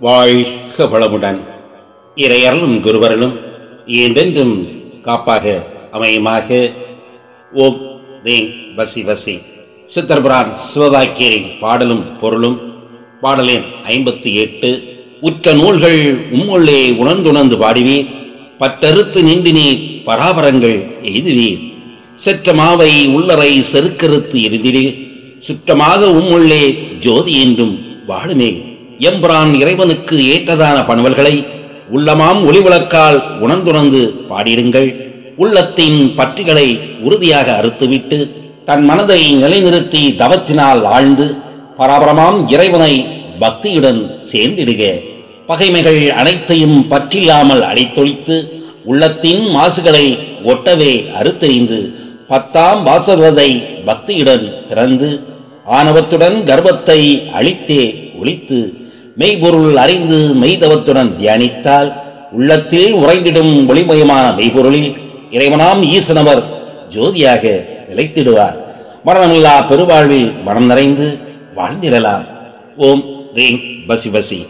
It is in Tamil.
வாழ்க வளமுடன். இறையரலும் குருவரலும் என்றென்றும் காப்பாக அமையுமாக. ஓம் வேங் வசி வசி. சித்தர்புரான் சிவவாக்கியரின் பாடலும் பொருளும் பாடலின் ஐம்பத்தி எட்டு உற்ற நூல்கள் உம்முள்ளே உணர்ந்துணர்ந்து பாடுவீர் பற்றறுத்து நின்றினீர் பராபரங்கள் எய்துவீர். செற்ற மாவை உள்ளறை செருக்கறுத்து எரிந்திடு சுற்றமாக உம்முள்ளே ஜோதி என்றும் வாழுமே. எம்பிரான் இறைவனுக்கு ஏற்றதான பணுவல்களை உள்ளமாம் ஒளிவிளக்கால் உணர்ந்துணர்ந்து பாடிடுங்கள். உள்ளத்தின் பற்றிகளை உறுதியாக அறுத்துவிட்டு தன் மனதை நிலைநிறுத்தி தவத்தினால் ஆழ்ந்து பராபரமாம் இறைவனை பக்தியுடன் சேர்ந்திடுக. பகைமைகள் அனைத்தையும் பற்றில்லாமல் அழித்தொழித்து உள்ளத்தின் மாசுகளை ஒட்டவே அறுத்தெறிந்து பத்தாம் வாசவதை பக்தியுடன் திறந்து ஆணவத்துடன் கர்ப்பத்தை அழித்தே ஒழித்து மெய்பொருள் அறிந்து மெய்தவத்துடன் தியானித்தால் உள்ளத்தில் உறைந்திடும் ஒளிமயமான மெய்பொருளில் இறைவனாம் ஈசனவர் ஜோதியாக நிலைத்திடுவார். மரணமில்லா பெருவாழ்வில் மனம் நிறைந்து வாழ்ந்திடலாம். ஓம் ரீம் பசி பசி